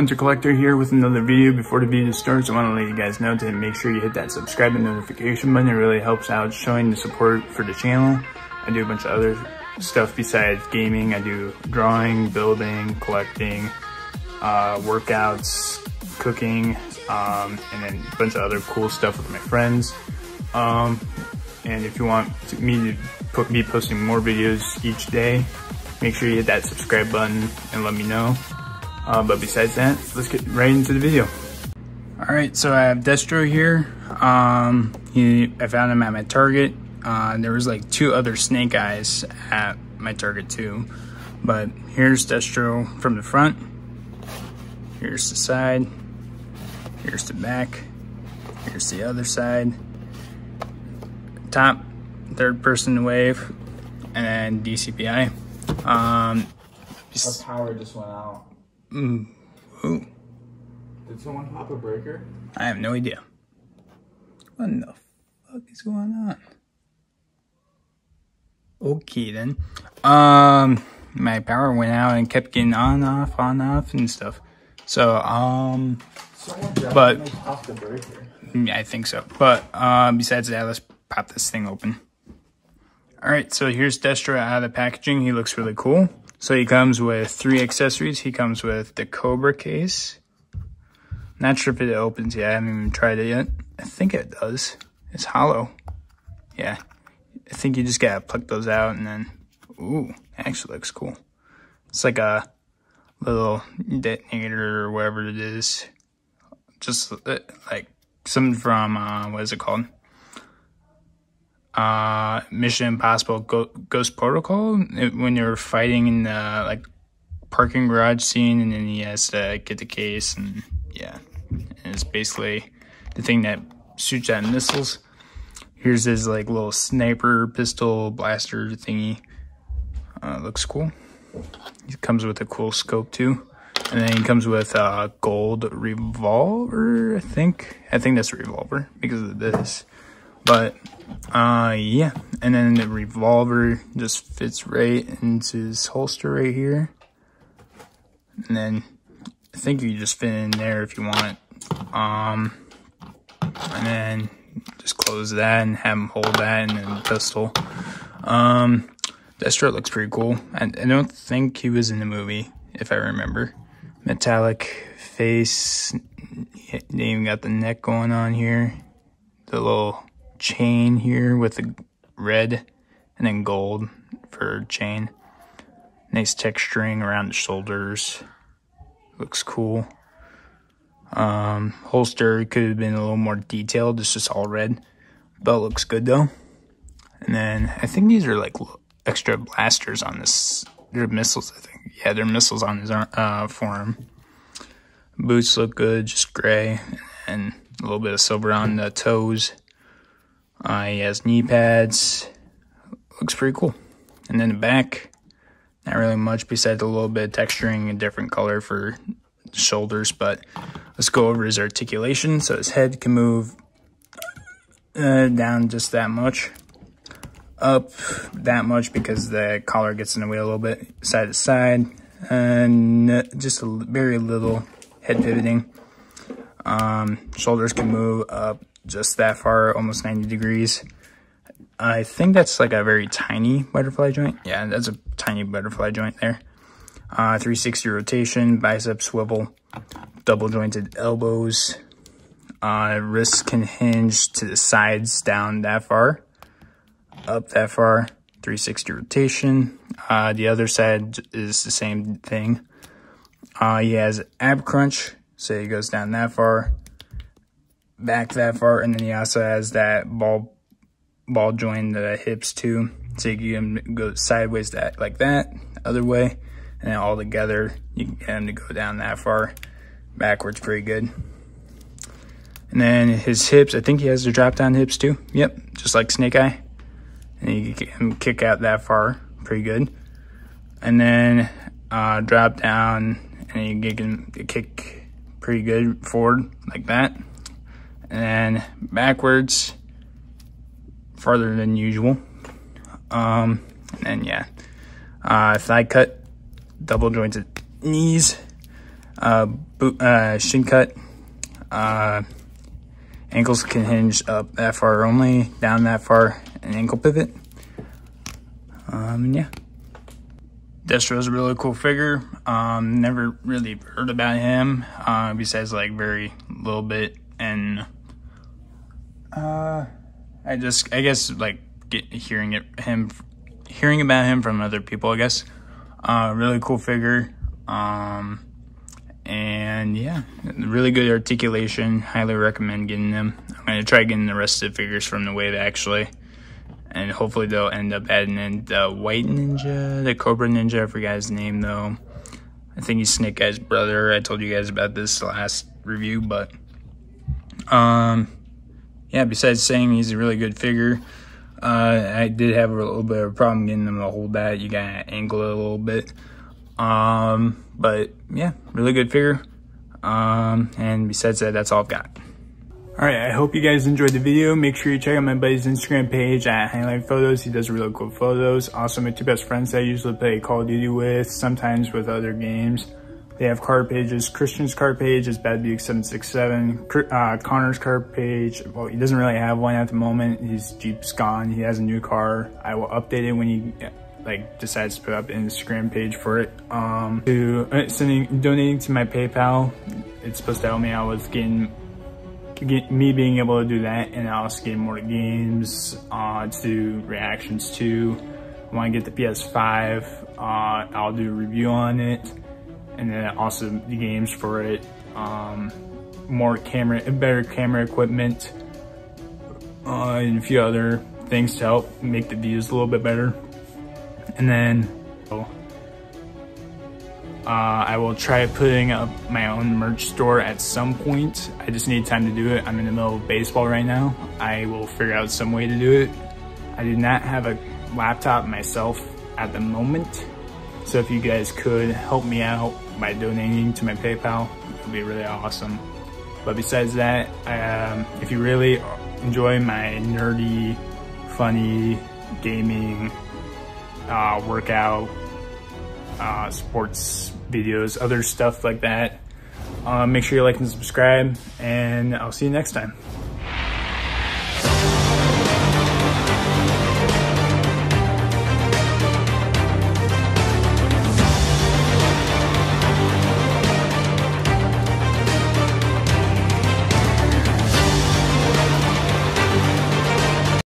Hunter Collector here with another video. Before the video starts, I want to let you guys know to make sure you hit that subscribe and notification button. It really helps out showing the support for the channel. I do a bunch of other stuff besides gaming. I do drawing, building, collecting, uh, workouts, cooking, um, and then a bunch of other cool stuff with my friends. Um, and if you want me to put, be posting more videos each day, make sure you hit that subscribe button and let me know. Uh, but besides that, let's get right into the video. All right, so I have Destro here. Um, he, I found him at my Target. Uh, there was like two other snake eyes at my Target too. But here's Destro from the front. Here's the side. Here's the back. Here's the other side. Top, third person wave, and then DCPI. Um, Our power just went out. Mm, ooh, Did someone pop a breaker? I have no idea. What in the fuck is going on? Okay then. Um, my power went out and kept getting on, off, on, off, and stuff. So, um, But- the yeah, I think so. But, um, besides that, let's pop this thing open. Alright, so here's Destro out of the packaging. He looks really cool. So he comes with three accessories. He comes with the Cobra case. Not sure if it opens yet. I haven't even tried it yet. I think it does. It's hollow. Yeah. I think you just gotta pluck those out and then, ooh, actually looks cool. It's like a little detonator or whatever it is. Just like something from, uh, what is it called? Uh, Mission Impossible Ghost Protocol. It- when you're fighting in the like parking garage scene and then he has to get the case and yeah. And it's basically the thing that shoots at missiles. Here's his like little sniper pistol blaster thingy. Uh, looks cool. He comes with a cool scope too. And then he comes with a gold revolver, I think. I think that's a revolver because of this. But uh yeah. And then the revolver just fits right into his holster right here. And then I think you just fit in there if you want. Um and then just close that and have him hold that and then the pistol. Um Destro looks pretty cool. I, I don't think he was in the movie, if I remember. Metallic face. They even got the neck going on here. The little chain here with the red and then gold for chain. Nice texturing around the shoulders. Looks cool. Um, holster could have been a little more detailed. It's just all red. Belt looks good though. And then I think these are like extra blasters on this. They're missiles, I think. Yeah, they're missiles on his uh, forearm. Boots look good, just gray, and a little bit of silver on the toes. Uh, he has knee pads. Looks pretty cool. And then the back, not really much besides a little bit of texturing, a different color for shoulders. But let's go over his articulation. So his head can move uh, down just that much up that much because the collar gets in the way a little bit side to side and just a very little head pivoting um, shoulders can move up just that far almost 90 degrees. I think that's like a very tiny butterfly joint. Yeah that's a tiny butterfly joint there. Uh, 360 rotation bicep swivel double jointed elbows. Uh, wrists can hinge to the sides down that far up that far, 360 rotation. Uh, the other side is the same thing. Uh, he has ab crunch, so he goes down that far, back that far, and then he also has that ball ball joint the hips too. So you can go sideways that like that, other way, and then all together you can get him to go down that far, backwards pretty good. And then his hips, I think he has the drop down hips too. Yep, just like Snake Eye and you can kick out that far pretty good. And then uh, drop down and you can kick pretty good forward like that. And backwards farther than usual. Um, and yeah, uh, thigh cut, double jointed knees. uh, boot, uh, shin cut. Uh, ankles can hinge up that far only, down that far, an ankle pivot. Um, and yeah. Destro's a really cool figure. Um, never really heard about him, uh, besides like very little bit. And, uh, I just, I guess like get hearing it, him, hearing about him from other people, I guess. Uh, really cool figure. Um, and yeah, really good articulation. Highly recommend getting them. I'm gonna try getting the rest of the figures from the wave actually and hopefully they'll end up adding in the white ninja, the cobra ninja. I forgot his name though. I think he's Snake Guy's brother. I told you guys about this last review, but um, yeah. Besides saying he's a really good figure, uh, I did have a little bit of a problem getting him to hold that. You gotta angle it a little bit. Um, but yeah, really good figure. Um, and besides that, that's all I've got. Alright, I hope you guys enjoyed the video. Make sure you check out my buddy's Instagram page at Highline Photos. He does really cool photos. Also, my two best friends that I usually play Call of Duty with, sometimes with other games. They have card pages. Christian's card page is Bad Buick 767. Uh, Connor's card page, well, he doesn't really have one at the moment. His Jeep's gone. He has a new car. I will update it when he like decides to put up an Instagram page for it. Um, to uh, sending, donating to my PayPal. It's supposed to help me out with getting get me being able to do that and I'll also get more games uh, to reactions to. When I get the PS5, uh, I'll do a review on it and then also the games for it. Um, more camera, better camera equipment, uh, and a few other things to help make the views a little bit better. And then, uh, I will try putting up my own merch store at some point. I just need time to do it. I'm in the middle of baseball right now. I will figure out some way to do it. I do not have a laptop myself at the moment. So if you guys could help me out by donating to my PayPal, it would be really awesome. But besides that, um, if you really enjoy my nerdy, funny, gaming, uh, workout, uh, sports videos, other stuff like that. Uh, make sure you like and subscribe, and I'll see you next time.